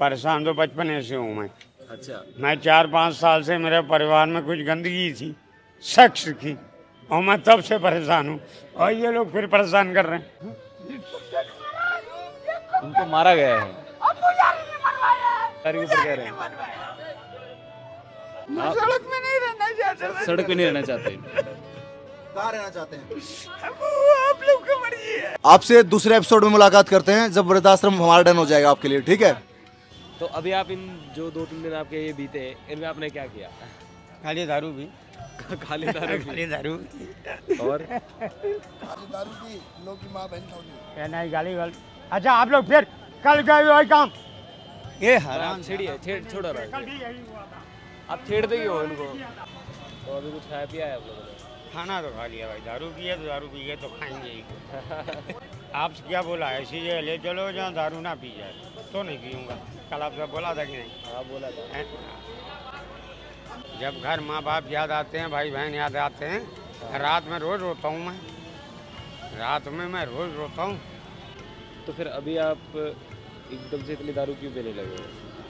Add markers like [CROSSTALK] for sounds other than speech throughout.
परेशान तो बचपन से हूँ मैं। अच्छा। मैं चार पाँच साल से मेरे परिवार में कुछ गंदगी थी शख्स की और मैं तब से परेशान हूँ। और ये लोग फिर परेशान कर रहे हैं। उनको मारा गया है। कह रहे हैं। सड़क में नहीं रहना चाहता। सड़क पे नहीं रहना चाहते। कहाँ रहना चाहते हैं? आप लोग आपसे दूसरे एपिसोड में मुलाकात करते हैं जब वृद्धाश्रम हमारा डन हो जाएगा आपके लिए ठीक है? तो अभी आप इन जो दो तीन दिन आपके ये बीते इनमें आपने क्या किया? खाली दारू भी [LAUGHS] खाली दारू पी? खाली दारू की लोग की और क्या नहीं गाली गाली। अच्छा आप लोग फिर कल गए वही काम। ये हराम आप छेड़िए छेड़ छोड़ो रहा कल भी यही हुआ था आप छेड़ते ही हो इनको? तो अभी कुछ खाया पिया है आप लोगों ने? खाना तो खा लिया भाई दारू पिया तो दारू पिए तो खाएँगे ही। [LAUGHS] आपसे क्या बोला? है ऐसी जगह ले चलो जहाँ दारू ना पी जाए। तो नहीं पीऊँगा। कल आपसे बोला था कि नहीं? हाँ बोला था। हैं? जब घर माँ बाप याद आते हैं भाई बहन याद आते हैं। रात में रोज़ रोता हूँ मैं। रात में मैं रोज़ रोता हूँ। तो फिर अभी आप एकदम से इतनी दारू क्यों पीने लगे?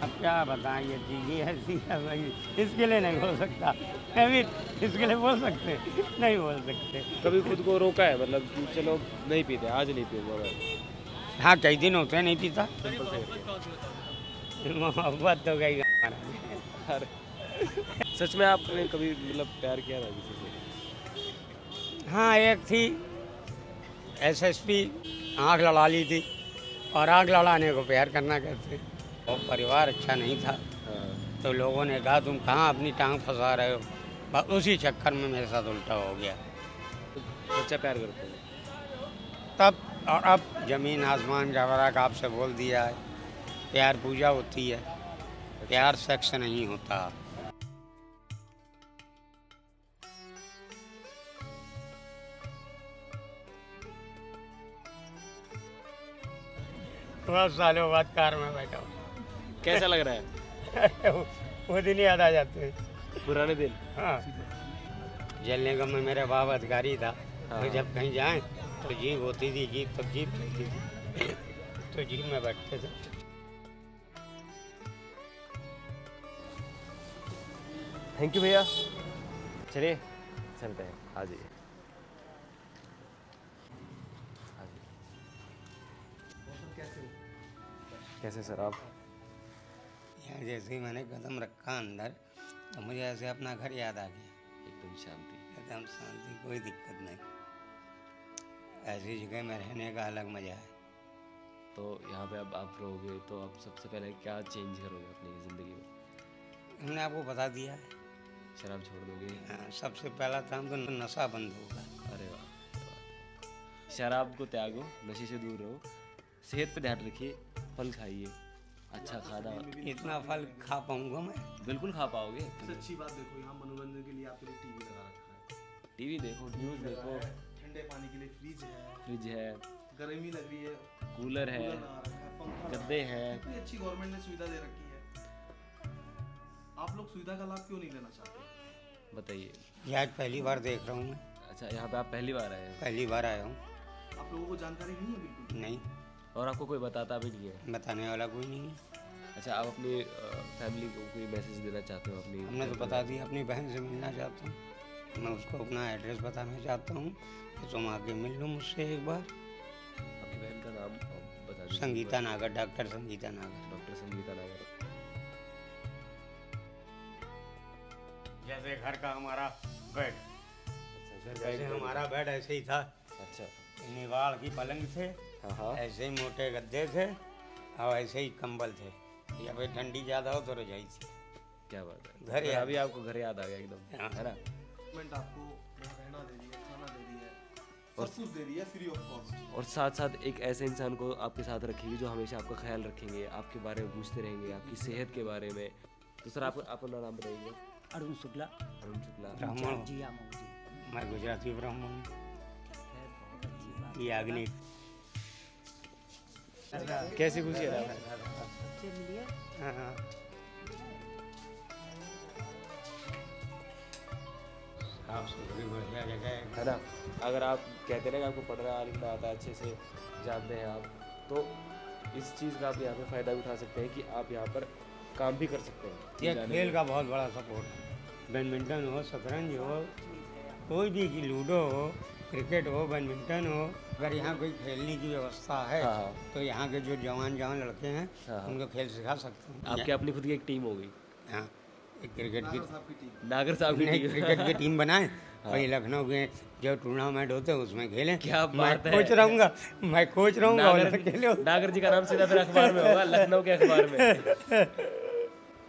अब क्या बताएँ ये चीज़ ये ऐसी है भाई। इसके लिए नहीं बोल सकता। मैं भी इसके लिए बोल सकते। नहीं बोल सकते। कभी खुद को रोका है? मतलब कि चलो नहीं पीते आज नहीं पीऊँगा मैं। हाँ कई दिन होते हैं नहीं पीता। मोहब्बत तो गई। सच में आपने कभी मतलब प्यार किया था किसी से? हाँ एक थी। एसएसपी आँख लड़ा ली थी। और आग लड़ाने को प्यार करना कहते और परिवार अच्छा नहीं था। हाँ। तो लोगों ने कहा तुम कहाँ अपनी टांग फंसा रहे हो? बस उसी चक्कर में मेरे साथ उल्टा हो गया। सच्चा प्यार करते हैं। तब और अब ज़मीन आसमान का फ़र्क आपसे बोल दिया है। प्यार पूजा होती है। प्यार सेक्स नहीं होता। बहुत सालों बाद कार में बैठा हूँ। कैसा लग रहा है? [LAUGHS] वो दिन याद आ जाते हैं। पुराने दिन? हाँ। जलने का मैं मेरा बाप अधिकारी था। तो हाँ। जब कहीं जाएँ तो जीप होती थी जीप तब जीप चलती थी। तो जीप में बैठते थे। थैंक यू भैया। चलिए चलते हैं। आ जाइए। कैसे सर आप? यहाँ जैसे ही मैंने कदम रखा अंदर तो मुझे ऐसे अपना घर याद आ गया। एकदम शांति। एकदम शांति कोई दिक्कत नहीं। ऐसी जगह में रहने का अलग मज़ा है। तो यहाँ पे अब आप रहोगे तो आप सबसे पहले क्या चेंज करोगे अपनी ज़िंदगी में? हमने आपको बता दिया है। शराब छोड़ दोगे? हाँ, सबसे पहला काम तो नशा बंद होगा। अरे वाह। शराब को त्यागो नशे से दूर रहो। सेहत पे ध्यान रखिए। फल खाइए। अच्छा खाना। इतना फल खा पाऊँगा मैं। बिल्कुल खा पाओगे। अच्छी बात देखो यहाँ मनोरंजन के लिए आपके लिए टीवी लगा रखा है। टीवी देखो न्यूज़ देखो। ठंडे पानी के लिए फ्रिज है। फ्रिज है। गर्मी लग रही है। कूलर है। है गद्दे हैं। है। इतनी अच्छी गवर्नमेंट ने सुविधा दे रखी है। आप लोग सुविधा का लाभ क्यों नहीं लेना चाहते? बताइए। ये आज पहली बार देख रहा हूँ मैं। अच्छा यहाँ पे आप पहली बार आए हैं। पहली बार आया हूँ। आप लोगों को जानकारी नहीं है बिल्कुल? नहीं। और आपको कोई बताता भी नहीं है? बताने वाला कोई नहीं है। अच्छा आप अपनी फैमिली को कोई मैसेज देना चाहते हो अपनी हमने तो बता दिया अपनी बहन से मिलना चाहता हूँ। मैं उसको अपना एड्रेस बताना चाहता हूँ कि तुम आके मिल लो मुझसे एक बार। आपकी बहन का नाम बता संगीता नागर डॉक्टर संगीता नागर। डॉक्टर संगीता नागर। जैसे घर का हमारा बेड अच्छा जैसे हमारा बेड ऐसे ही था। अच्छा। निवाड़ की पलंग थे ऐसे ही मोटे गद्दे थे और ऐसे ही कंबल थे। या फिर ठंडी ज़्यादा हो तो रजाई थी। क्या बात है। घर तो याद- अभी आपको घर याद आ गया एकदम हाँ। है ना? आपको रहना दे रही है खाना दे रही है सब दे रही है फ्री ऑफ़ कॉस्ट और साथ साथ एक ऐसे इंसान को आपके साथ रखेगी जो हमेशा आपका ख्याल रखेंगे आपके बारे में पूछते रहेंगे आपकी सेहत के बारे में। तो सर आप अपना नाम बताइए। अरुण शुक्ला। अरुण शुक्ला। ब्राह्मण। मौजी मैं गुजराती ब्राह्मण ये अग्नि कैसी खुशी है? आप हाँ, हाँ। जगह है है ना अगर आप कहते हैं ना कि आपको पढ़ना लिखना आता है अच्छे से जानते हैं आप तो इस चीज़ का आप यहाँ पे फ़ायदा भी उठा सकते हैं कि आप यहाँ पर काम भी कर सकते हैं। ये खेल का बहुत बड़ा सपोर्ट है। बैडमिंटन हो शतरंज हो कोई भी लूडो हो क्रिकेट हो बैडमिंटन हो अगर यहाँ कोई खेलने की व्यवस्था है हाँ, हाँ। तो यहाँ के जो जवान जवान लड़के हैं हाँ, हाँ। उनको खेल सिखा सकते हैं। आपके अपनी खुद की एक टीम होगी हाँ एक क्रिकेट की नागर साहब की क्रिकेट की टीम बनाए और ये लखनऊ के जो टूर्नामेंट होते हैं उसमें खेलें। क्या मैं बात है। कोच रहूँगा मैं कोच रहूँगा और नागर नागर जी का नाम सीधा फिर अखबार में होगा लखनऊ के अखबार में। [LAUGHS]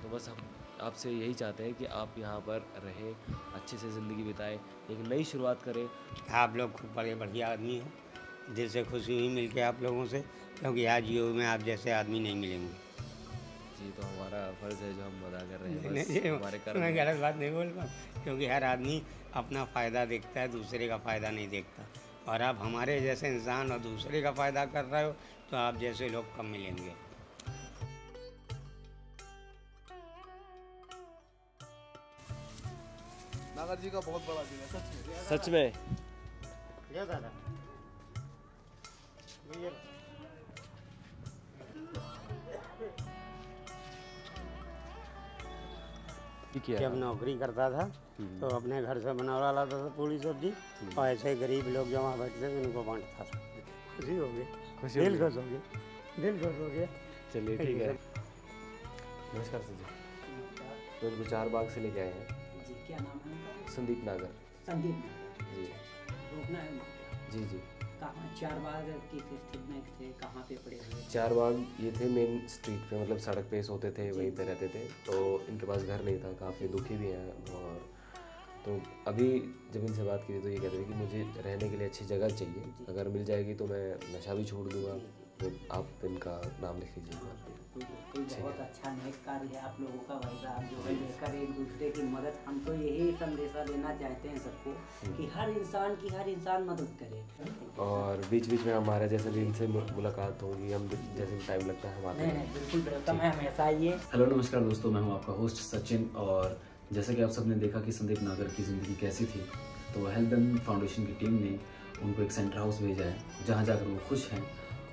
तो बस हम आपसे यही चाहते हैं कि आप यहाँ पर रहें अच्छे से ज़िंदगी बिताएँ एक नई शुरुआत करें। आप लोग खूब बड़े बढ़िया आदमी हो। दिल से खुशी हुई मिल के आप लोगों से क्योंकि आज युग में आप जैसे आदमी नहीं मिलेंगे। जी तो हमारा फ़र्ज़ है जो हम अदा कर रहे हैं हमारे कर्म मैं गलत बात नहीं बोल रहा क्योंकि हर आदमी अपना फ़ायदा देखता है दूसरे का फ़ायदा नहीं देखता। और आप हमारे जैसे इंसान और दूसरे का फ़ायदा कर रहे हो तो आप जैसे लोग कम मिलेंगे। नागर जी का बहुत बड़ा दिल है सच में। सच में? दादा किया? जब नौकरी करता था तो अपने घर से बनवा लाता था पूरी सब्ज़ी और ऐसे गरीब लोग जमा बैठते थे उनको बांटता था। खुशी हो गई। खुशी दिल खुश हो गया। दिल खुश हो गया। चलिए ठीक है। [LAUGHS] नमस्कार सर जी। तो इनको चार बाग से लेके आए हैं। जी क्या नाम है उनका संदीप नागर। संदीप जी। रोकना है जी जी। कहाँ चार बाग किस स्थिति में थे? कहाँ पे पड़े हुए? चार बाग ये थे मेन स्ट्रीट पे मतलब सड़क पे सोते थे वहीं पे रहते थे। तो इनके पास घर नहीं था काफ़ी दुखी भी हैं और तो अभी जब इनसे बात की तो ये कहते थे कि मुझे रहने के लिए अच्छी जगह चाहिए। अगर मिल जाएगी तो मैं नशा भी छोड़ दूँगा। तो आप इनका नाम लिख लीजिएगा। बिल्कुल बहुत अच्छा नेक कार्य है आप लोगों का भाई साहब जो है लेकर एक दूसरे की मदद। हम तो यही संदेशा देना चाहते हैं सबको कि हर इंसान की हर इंसान मदद करे। और बीच बीच में हमारे जैसे भी इनसे मुलाकात होगी हम जैसे भी टाइम लगता है हम आते नहीं हैं नहीं बिल्कुल वेलकम है हमेशा ये। हेलो नमस्कार दोस्तों मैं हूँ आपका होस्ट सचिन और जैसा कि आप सबने देखा कि संदीप नागर की ज़िंदगी कैसी थी तो हेल्थ फाउंडेशन की टीम ने उनको एक सेंटर हाउस भेजा है जहाँ जाकर वो खुश हैं।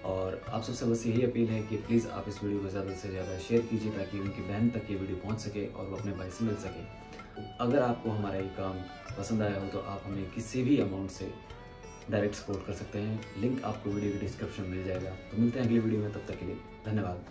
और आप सबसे बस यही अपील है कि प्लीज़ आप इस वीडियो को ज़्यादा से ज़्यादा शेयर कीजिए ताकि उनकी बहन तक ये वीडियो पहुँच सके और वो अपने भाई से मिल सके। अगर आपको हमारा ये काम पसंद आया हो तो आप हमें किसी भी अमाउंट से डायरेक्ट सपोर्ट कर सकते हैं। लिंक आपको वीडियो के डिस्क्रिप्शन मिल जाएगा। तो मिलते हैं अगली वीडियो में, तब तक के लिए धन्यवाद।